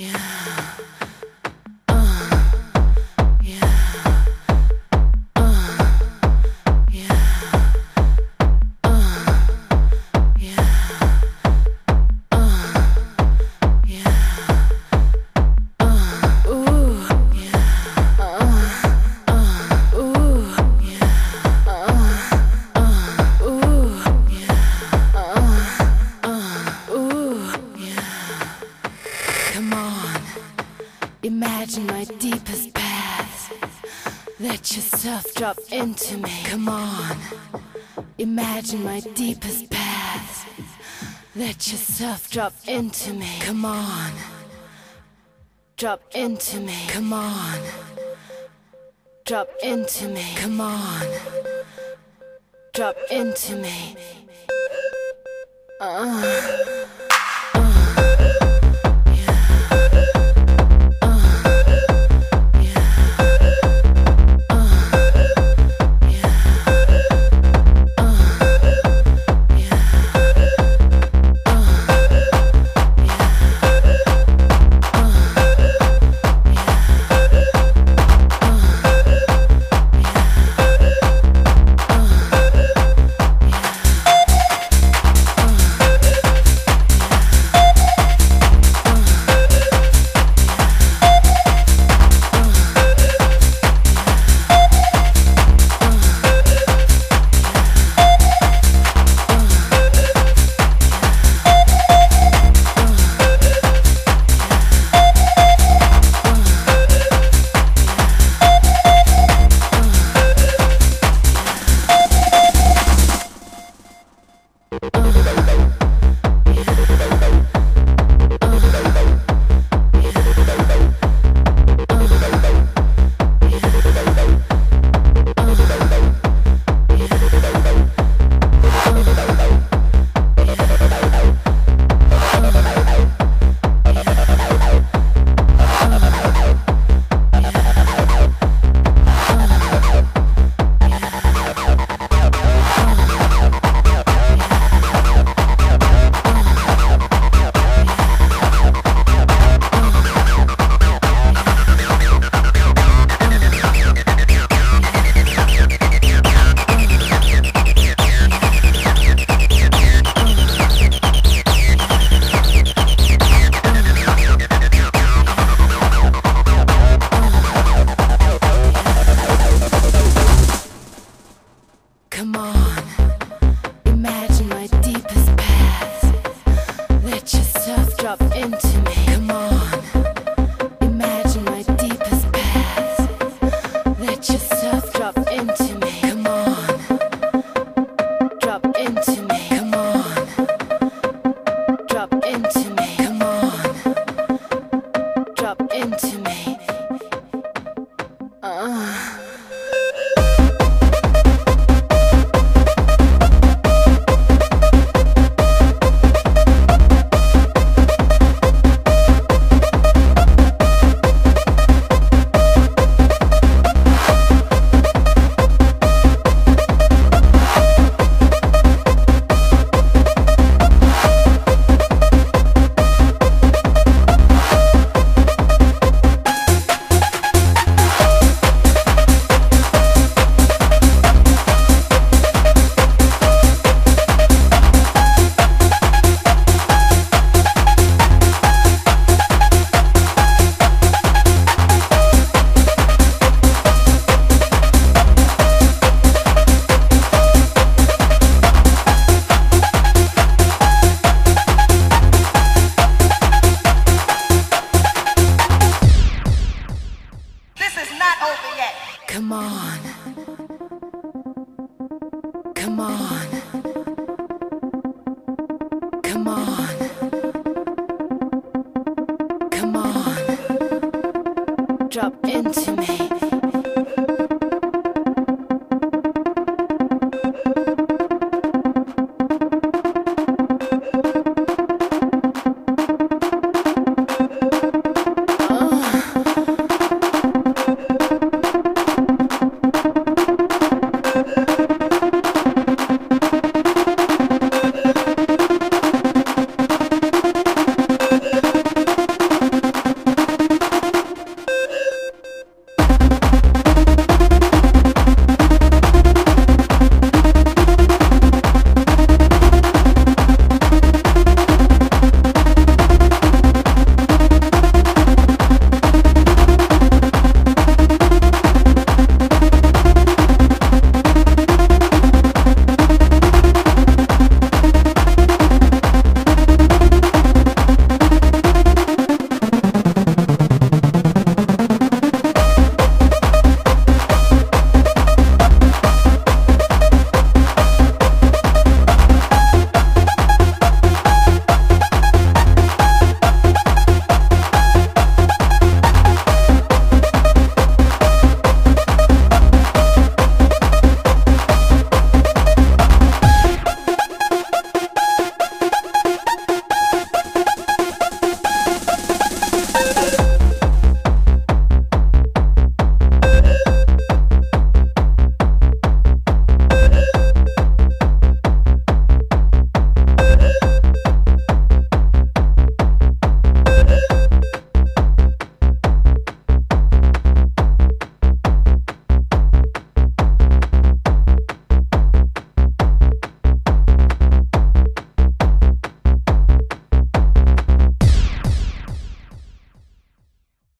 Yeah. Imagine my deepest paths. Let yourself drop into me. Come on. Imagine my deepest paths. Let yourself drop into me. Come on. Drop into me. Come on. Drop into me. Come on. Drop into me. Uh. Into me. Uh. drop in.